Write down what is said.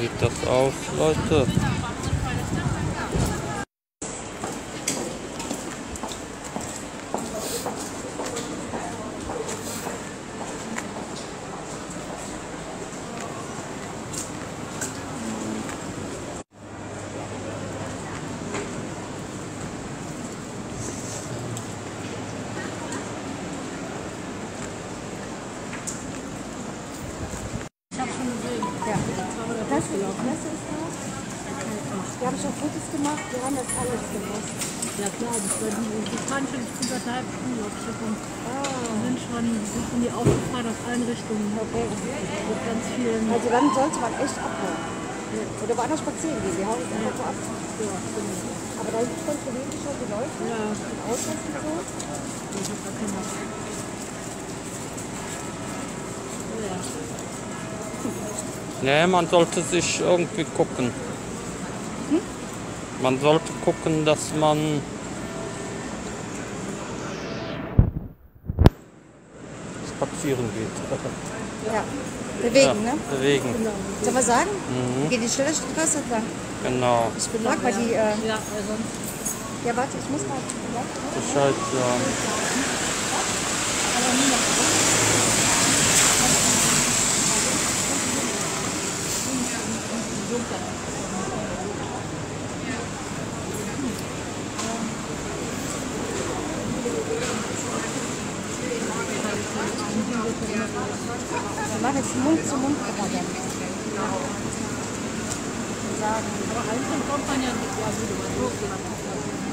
sieht das aus, Leute. Klasse, Klasse ist da. Die haben schon Fotos gemacht, wir haben das alles gemacht. Ja klar, das war die, die fahren schon anderthalb Schiffung. Die sind schon, die sind in die Autofahrt aus allen Richtungen. Okay. Mit ganz vielen. Also dann sollte man echt abhauen. Oder woanders spazieren gehen, wir hauen jetzt einfach so ab. Ja, genau. Aber da kontrollieren die schon die Leute, Ja, den Ausweis und so. ich hab da Nee, man sollte sich irgendwie gucken. Man sollte gucken, dass man spazieren geht. Ja. Bewegen, ja, ne? Bewegen, Soll man sagen? Wir gehen die Schillerstraße entlang. genau. Ich frag mal die, äh, Ja, sonst. ja warte, ich muss mal. Bescheid sagen. Wir machen jetzt Mund zu Mund Propaganda. Sagen. Aber einzeln kommt man ja nicht. Ja, aber so.